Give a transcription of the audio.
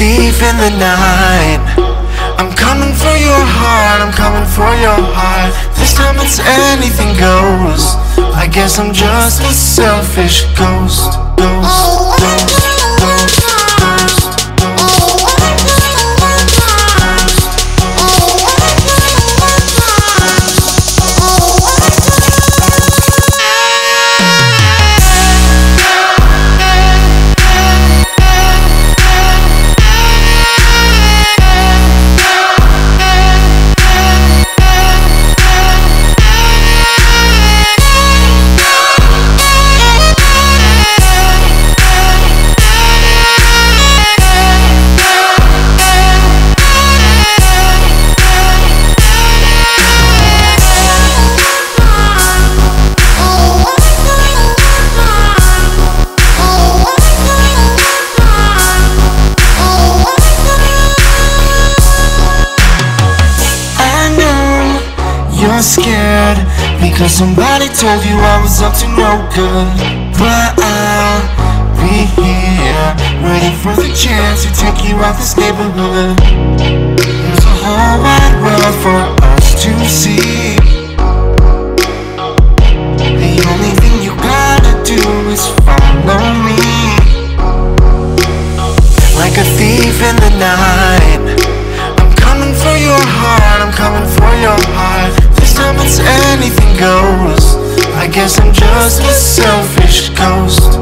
in the night. I'm coming for your heart, I'm coming for your heart. This time it's anything goes. I guess I'm just a selfish. Ghost, ghost, ghost, you're scared because somebody told you I was up to no good. But I'll be here, waiting for the chance to take you out this neighborhood. Goes. I guess I'm just a selfish ghost.